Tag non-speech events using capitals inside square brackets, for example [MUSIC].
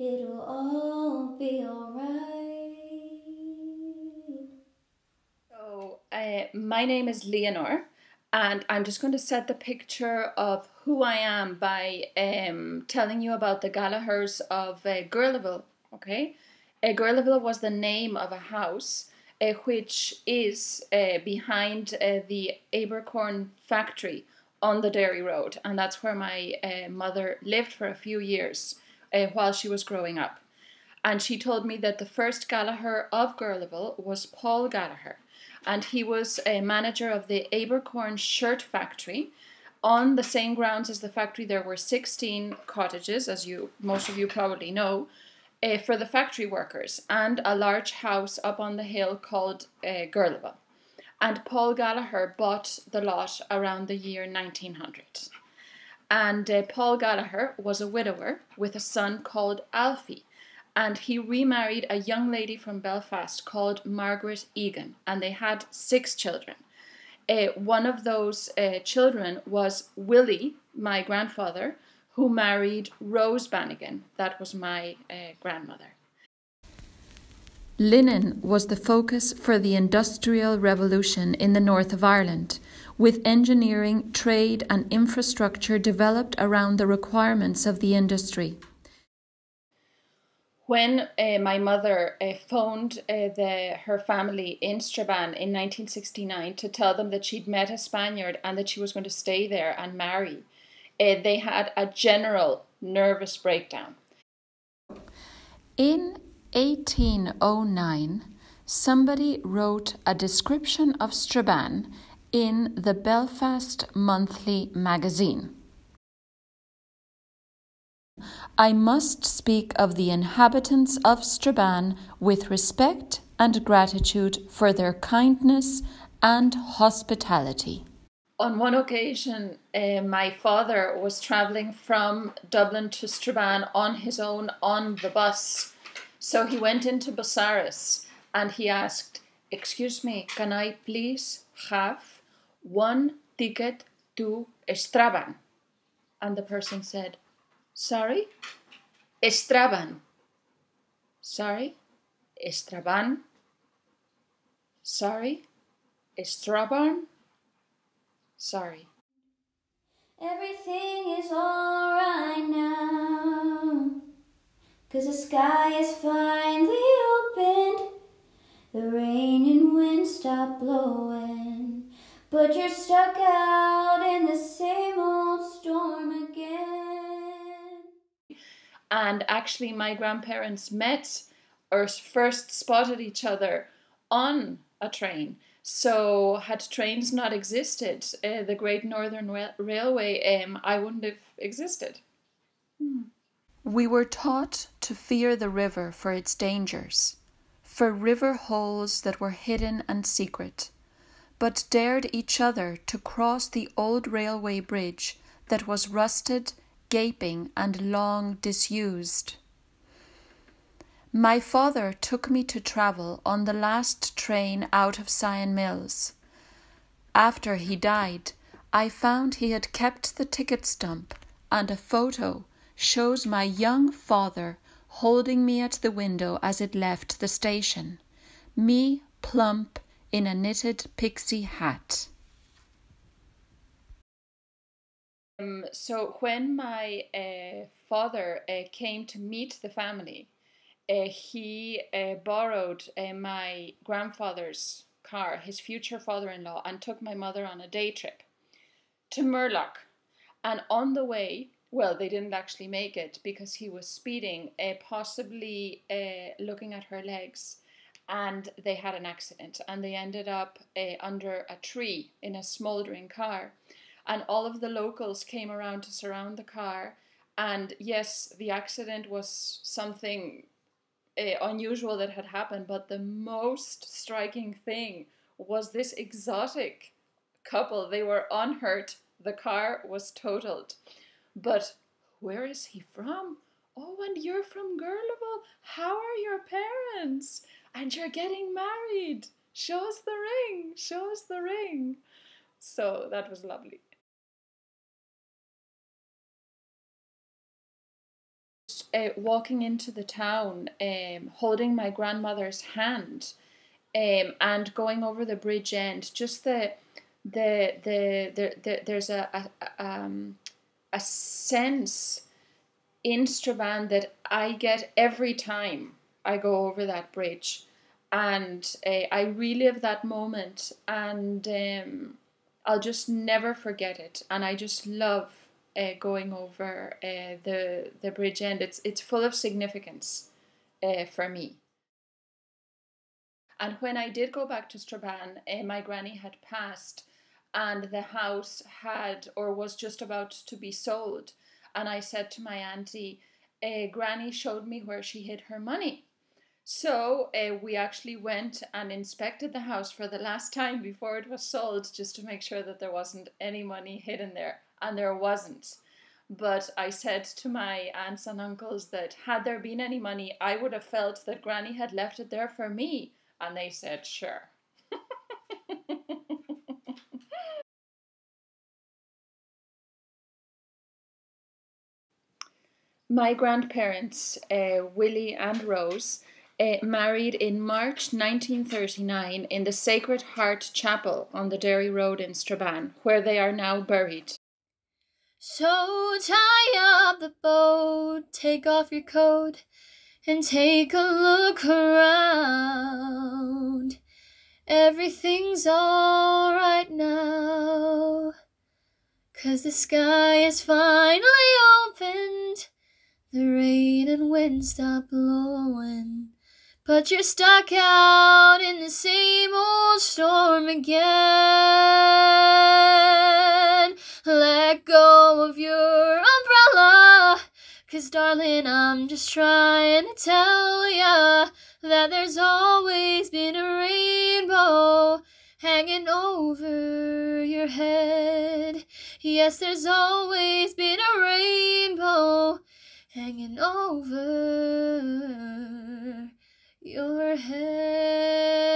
It'll all be alright. So, uh, my name is Leonor, and I'm just going to set the picture of who I am by um, telling you about the Gallaghers of uh, Gurleville. Okay, uh, Gurleville was the name of a house uh, which is uh, behind uh, the Abercorn factory on the Derry Road, and that's where my uh, mother lived for a few years uh, while she was growing up. And she told me that the first Gallagher of Gurleville was Paul Gallagher, and he was a manager of the Abercorn shirt factory. On the same grounds as the factory, there were 16 cottages, as you most of you probably know, uh, for the factory workers, and a large house up on the hill called uh. And Paul Gallagher bought the lot around the year 1900. And uh, Paul Gallagher was a widower with a son called Alfie. And he remarried a young lady from Belfast called Margaret Egan. And they had six children. Uh, one of those uh, children was Willie, my grandfather, who married Rose Bannigan. That was my uh, grandmother. Linen was the focus for the Industrial Revolution in the north of Ireland, with engineering, trade, and infrastructure developed around the requirements of the industry. When uh, my mother uh, phoned uh, the, her family in Strabane in 1969 to tell them that she'd met a Spaniard and that she was going to stay there and marry, uh, they had a general nervous breakdown. In 1809, somebody wrote a description of Strabane in the Belfast Monthly magazine. I must speak of the inhabitants of Strabane with respect and gratitude for their kindness and hospitality. On one occasion, uh, my father was travelling from Dublin to Strabane on his own on the bus so he went into Busaras and he asked, Excuse me, can I please have one ticket to Strabane? And the person said, Sorry? Strabane. Sorry? Strabane. Sorry? Strabane. Sorry. Everything is alright now. Cause the sky is finally opened. The rain and wind stop blowing. But you're stuck out in the same old storm again. And actually, my grandparents met or first spotted each other on a train. So, had trains not existed, uh, the Great Northern Ra- Railway, um, I wouldn't have existed. Hmm. We were taught to fear the river for its dangers, for river holes that were hidden and secret, but dared each other to cross the old railway bridge that was rusted, gaping, and long disused. My father took me to travel on the last train out of Sion Mills. After he died, I found he had kept the ticket stump and a photo shows my young father holding me at the window as it left the station, me plump in a knitted pixie hat. Um, so when my uh, father uh, came to meet the family, uh, he uh, borrowed uh, my grandfather's car, his future father-in-law, and took my mother on a day trip to Moorlough. And on the way, well, they didn't actually make it because he was speeding, uh, possibly looking at her legs, and they had an accident and they ended up uh, under a tree in a smouldering car. And all of the locals came around to surround the car. And yes, the accident was something uh, unusual that had happened, but the most striking thing was this exotic couple. They were unhurt, the car was totaled. But where is he from? Oh, and you're from Gurleville. How are your parents? And you're getting married. Show us the ring. Show us the ring. So that was lovely. uh, walking into the town, um, holding my grandmother's hand, um, and going over the bridge end, just the the the, the, the there's a, a um a sense in Strabane that I get every time I go over that bridge, and uh, I relive that moment, and um, I'll just never forget it, and I just love uh, going over uh, the the bridge end. It's it's full of significance for me. And when I did go back to Strabane, my granny had passed, and the house had or was just about to be sold. And I said to my auntie, Granny showed me where she hid her money. So uh, we actually went and inspected the house for the last time before it was sold, just to make sure that there wasn't any money hidden there, and there wasn't. But I said to my aunts and uncles that had there been any money, I would have felt that Granny had left it there for me, and they said, sure. [LAUGHS] my grandparents, uh, Willie and Rose, uh, married in March 1939 in the Sacred Heart Chapel on the Derry Road in Strabane, where they are now buried. So tie up the boat, take off your coat, and take a look around. Everything's alright now, cause the sky is finally opened. The rain and wind stop blowing, but you're stuck out in the same old storm again. Let go of your umbrella, cause darling, I'm just trying to tell ya that there's always been a rainbow hanging over your head. Yes, there's always been a rainbow hanging over your head.